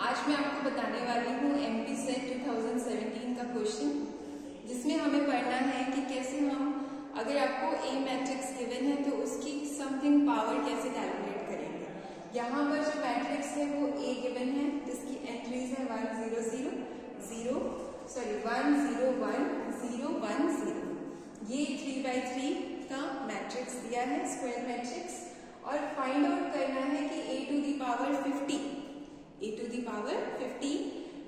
आज मैं आपको बताने वाली हूँ एम पी सेट टू का क्वेश्चन जिसमें हमें पढ़ना है कि कैसे हम, अगर आपको ए मैट्रिक्स गिवन है तो उसकी समथिंग पावर कैसे कैलकुलेट करेंगे? यहाँ पर जो मैट्रिक्स है, वो ए गिवन है, जिसकी एंट्रीज है one zero zero zero sorry one zero one zero one zero ये थ्री बाई थ्री का मैट्रिक्स दिया है स्क्वायर मैट्रिक्स और फाइंड आउट करना है कि A to the power 50 A to the power 50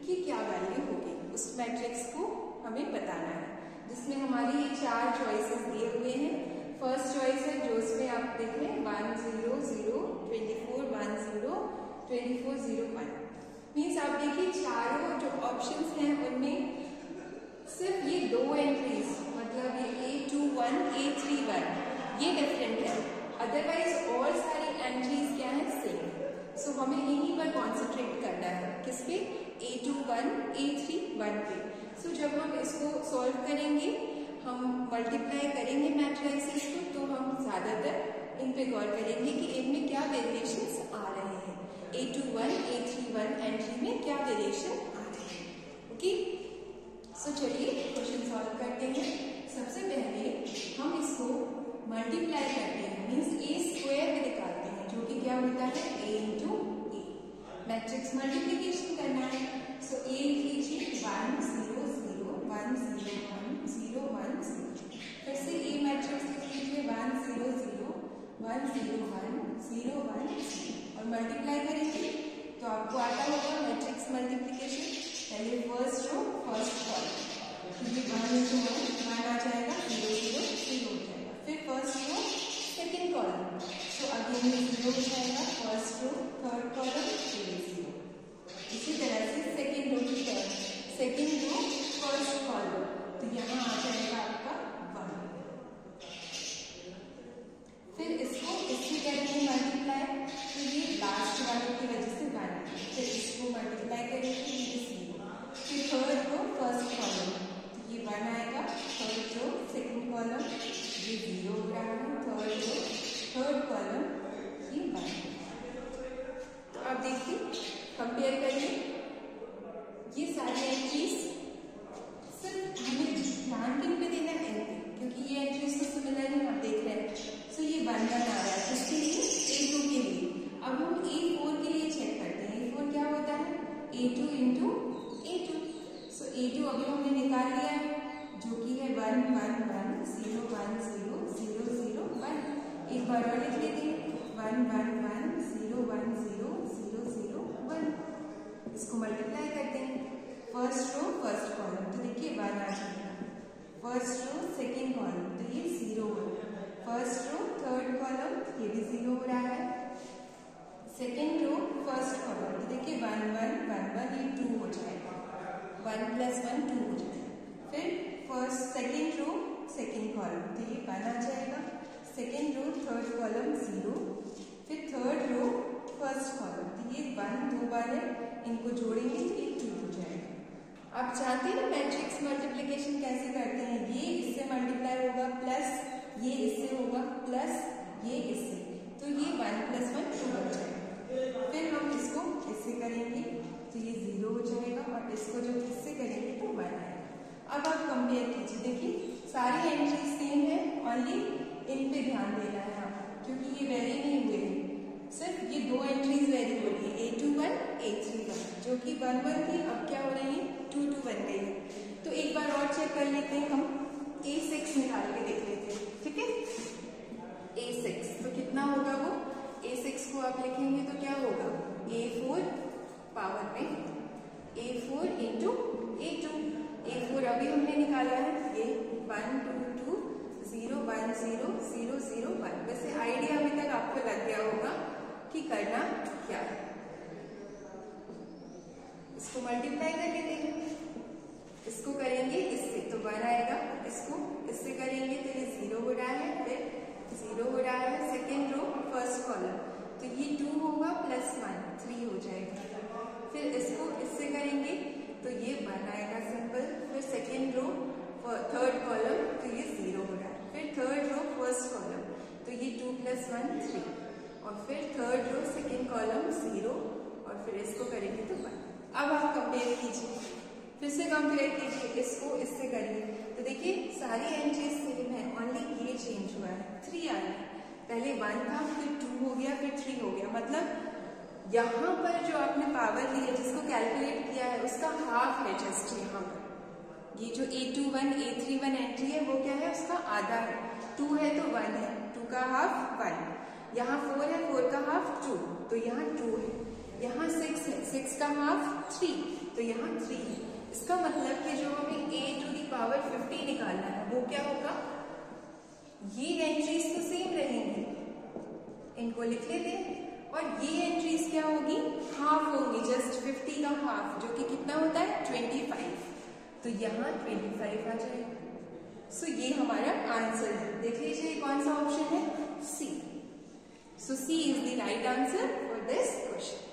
की क्या वैल्यू होगी उस मैट्रिक्स को हमें बताना है जिसमें हमारी ये चार चॉइसेस दिए हुए हैं। फ़र्स्ट चॉइस है जो उसमें आप देख रहे हैं one zero zero twenty four one zero twenty four zero one means आप देखिए चारों जो ऑप्शंस हैं उनमें सिर्फ़ ये दो एंट्रीज मतलब ये A two one A three one ये डिफरेंट है। अदरवाइज़ और सारी एंट्रीज क्या है? सेम सो so, हमें यहीं पर कॉन्सेंट्रेट करना है। किस पे A two one A three one पे सो so, जब हम इसको सॉल्व करेंगे हम मल्टीप्लाई करेंगे मैट्रिक्स को तो हम ज़्यादातर इन पे गौर करेंगे कि इनमें क्या वेरिएशन आ रहे हैं। A two one A three one entry में क्या वेरिएशन आ रहे हैं। ओके सो चलिए क्वेश्चन सॉल्व करते हैं। सबसे पहले हम इसको मल्टीप्लाई करते हैं। मीन्स ए स्क्वायर में निकालते हैं जो कि क्या होता है? A into A matrix multiplication करना है सो ए लिख लीजिए one zero zero one zero one zero one zero फिर से ए मैट्रिक्स लिख लीजिए one zero zero one zero one zero one और मल्टीप्लाई करेंगे तो आपको आता होगा मैट्रिक्स मल्टीप्लीकेशन पहले फ़र्स्ट रो फ़र्स्ट कॉलम ये आ जाएगा ज़ीरो ज़ीरो ज़ीरो हो जाएगा फिर first row second column so again zero हो जाएगा first row third column zero इसी तरह से सेकेंड रो की term second row first column तो यहाँ आ जाएगा आपका वन फिर इसको इससे करेंगे मल्टीप्लाई तो ये लास्ट वाले की वजह से वन फिर इसको मल्टीप्लाई करेंगे ये ज़ीरो फिर थर्ड रो फ़र्स्ट कॉलम तो ये वन आएगा थर्ड रो सेकेंड कॉलम ये ज़ीरो हो रहा है थर्ड रो थर्ड कॉलम ये वन तो आप देखिए कंपेयर करिए ये सारी एंट्रीज सिर्फ़ हमें ध्यान किन पे देना है एन पे क्योंकि ये एंट्रीज तो सिमिलर है आप देख रहे हैं सो ये वन वन आ रहा है किसके लिए ए टू के लिए अब हम ए फोर के लिए चेक करते हैं ए फोर क्या होता है A two into A two so A two अभी हमने निकाल लिया है, जो कि है one one one zero one zero zero zero one एक बार और लिख लेते हैं। One one one zero one zero zero zero one इसको मल्टीप्लाई करते हैं। फ़र्स्ट रो फ़र्स्ट कॉलम तो देखिए वन आ जाएगा फ़र्स्ट रो सेकेंड कॉलम तो ये ज़ीरो हो फ़र्स्ट रो थर्ड कॉलम ये भी ज़ीरो हो रहा है सेकेंड रो फ़र्स्ट कॉलम तो देखिए वन वन वन वन ये टू हो जाएगा वन प्लस वन टू हो जाएगा फिर first second row second column तो ये वन आ जाएगा। Second row third column zero फिर थर्ड रो फ़र्स्ट कॉलम तो ये वन दो बार है। इनको जोड़ेंगे तो ये टू हो जाएगा। आप जानते हैं ना मैट्रिक्स मल्टीप्लीकेशन कैसे करते हैं? ये इससे मल्टीप्लाई होगा प्लस ये इससे होगा प्लस ये इससे। तो ये वन प्लस वन टू हो जाएगा। क्योंकि ये वेरी नहीं हुए। हैं सिर्फ़ ये दो एंट्रीज वेरी हो रही है A two one A three one जो कि वन वन थी, अब क्या हो रही है? टू टू वन गई है। तो एक बार और चेक कर लेते हैं, हम ए सिक्स निकाल के देख लेते हैं, ठीक है? ए सिक्स तो कितना होगा वो? ए सिक्स को आप लिखेंगे तो क्या होगा? ए फोर पावर में A four into A two A four अभी हमने निकाला है, ये one two two zero one zero zero zero one. वैसे आइडिया अभी तक आपको लग गया होगा कि करना क्या है। इसको मल्टीप्लाई करके हैं इसको करेंगे, इससे तो वन आएगा। इसको, इससे करेंगे तो ये ज़ीरो हो रहा है, फिर ज़ीरो हो रहा है सेकेंड रो फ़र्स्ट कॉलम तो ये टू होगा प्लस वन थ्री हो जाएगा। फिर इसको, इससे करेंगे तो ये वन आएगा सिंपल फिर सेकेंड रो थर्ड कॉलम तो ये ज़ीरो हो रहा है फिर थर्ड रो फ़र्स्ट कॉलम तो ये टू प्लस वन थ्री और फिर third row second column zero और फिर इसको करेंगे तो वन अब आप कंपेयर कीजिए फिर से कंपेयर कीजिए इसको इससे करिए तो देखिए, सारी एंट्रीज सेम है ओनली ये चेंज हुआ है। थ्री आ गया पहले वन था, फिर टू हो गया, फिर थ्री हो गया। मतलब यहाँ पर जो आपने पावर ली है जिसको कैलकुलेट किया है, उसका हाफ़ है जस्ट यहाँ पर। ये जो A two one A three one entry है, वो क्या है? उसका आधा है। टू है तो वन है। टू का हाफ़ वन यहाँ फोर है फोर का हाफ़ टू तो यहाँ टू है। यहाँ सिक्स है। सिक्स का हाफ़ थ्री तो यहाँ थ्री है। इसका मतलब कि जो हमें a टू दी पावर 50 निकालना है, वो क्या होगा? ये एंट्रीज तो सेम रहेंगी। इनको लिख लेते हैं और ये एंट्रीज क्या होगी? हाफ़ होगी जस्ट 50 का हाफ़ जो कि कितना होता है? 25 तो यहाँ 25 आ जाएगा सो ये हमारा आंसर है। देख लीजिए कौन सा ऑप्शन है? C so C is the right answer for this question